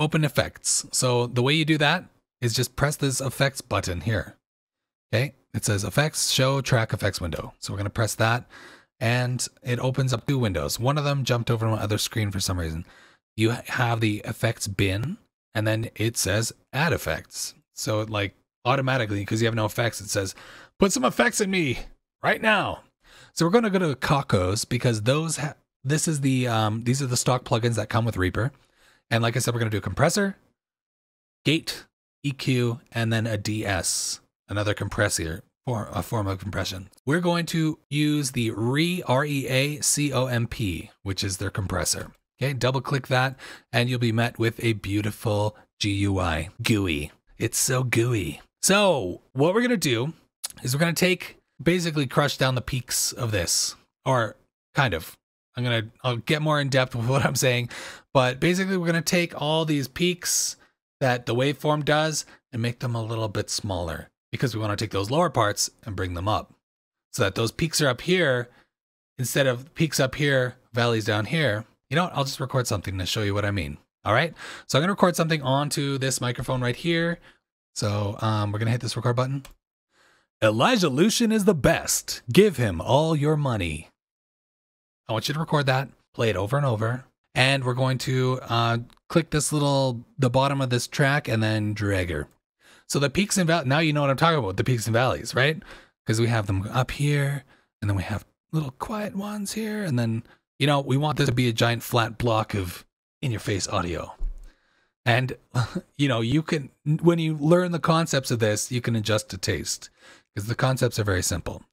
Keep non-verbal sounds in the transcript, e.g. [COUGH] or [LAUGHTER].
open effects. So the way you do that is just press this effects button here. Okay, it says effects, show track effects window. So we're going to press that and it opens up two windows. One of them jumped over to my other screen for some reason. You have the effects bin and then it says add effects. So it like automatically, because you have no effects, it says put some effects in me right now. So we're going to go to Cockos because those, this is the, um, these are the stock plugins that come with Reaper. And like I said, we're going to do a compressor, gate, EQ, and then a DS, another compressor for a form of compression. We're going to use the RE, R-E-A-C-O-M-P, which is their compressor. Okay, double click that and you'll be met with a beautiful GUI, GUI. It's so gooey. So what we're going to do is we're going to take, basically crush down the peaks of this, or kind of. I'm to, I'll get more in depth with what I'm saying, but basically we're to take all these peaks that the waveform does and make them a little bit smaller because we want to take those lower parts and bring them up so that those peaks are up here instead of peaks up here, valleys down here. You know what? I'll just record something to show you what I mean. All right. So I'm going to record something onto this microphone right here. So um, we're going to hit this record button. Elijah Lucian is the best. Give him all your money. I want you to record that, play it over and over. And we're going to uh, click this little, the bottom of this track and then drag her. So the peaks and valleys, now you know what I'm talking about, the peaks and valleys, right? Because we have them up here and then we have little quiet ones here. And then, you know, we want this to be a giant flat block of in your face audio. And, [LAUGHS] you know, you can, when you learn the concepts of this, you can adjust to taste because the concepts are very simple.